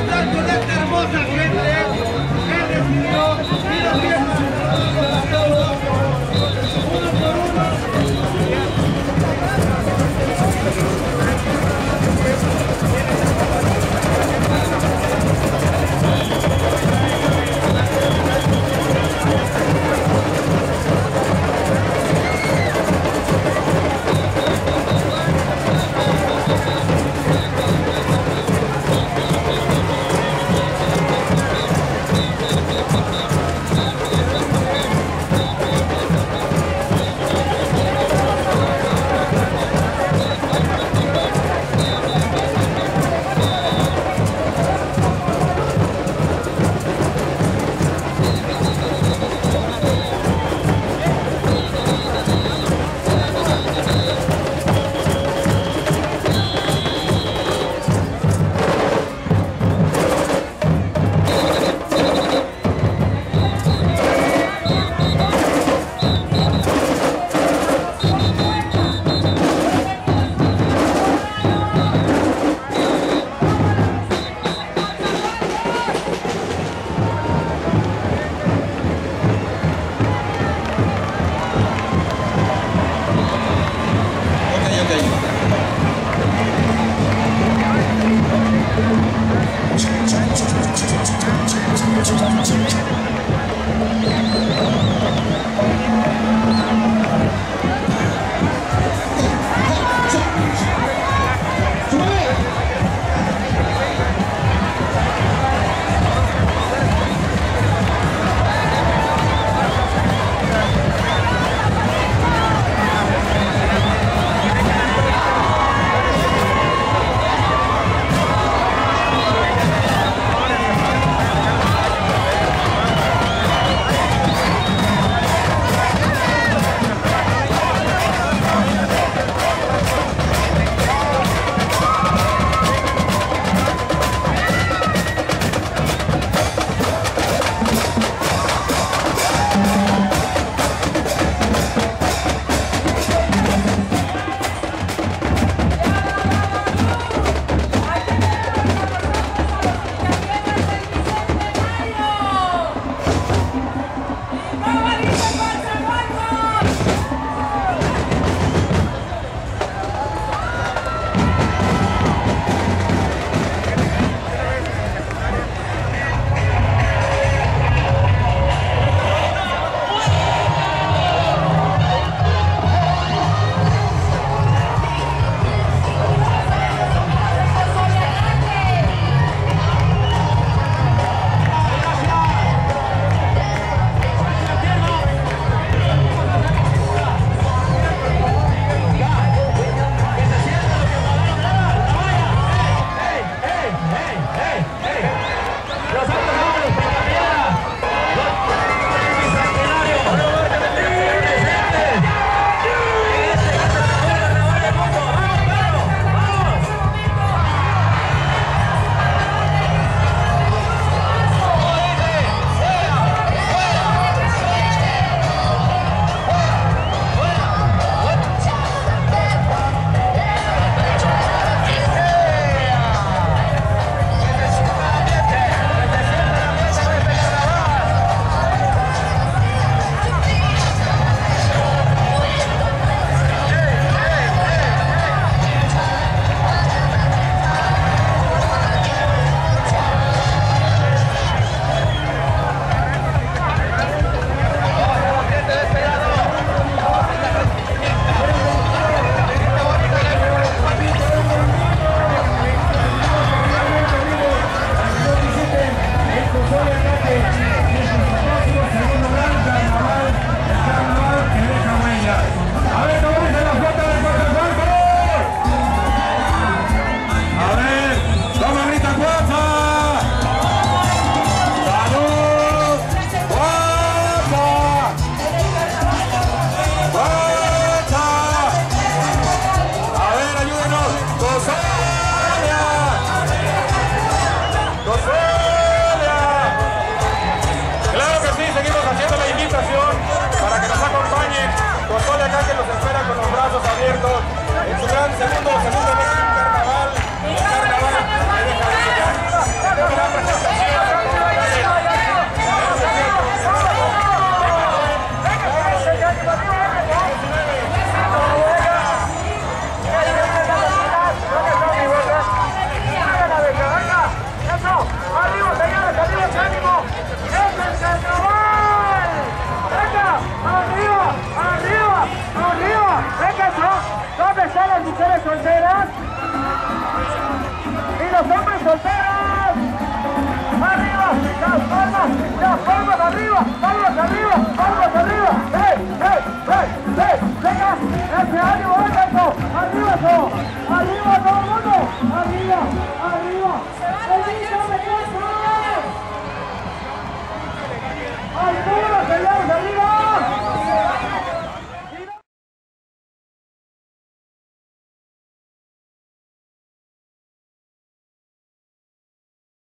estar con esta hermosa gente, él decidió solteras y los hombres solteros. Arriba, las palmas, las palmas arriba, palmas arriba, palmas arriba. ¡Ey, ey, ¡Venga! ¡Ese ánimo, ¡Arriba eso! ¡Arriba todo el mundo! ¡Arriba, arriba! ¡Bendiga, venga! ¡Algunos, señores, arriba!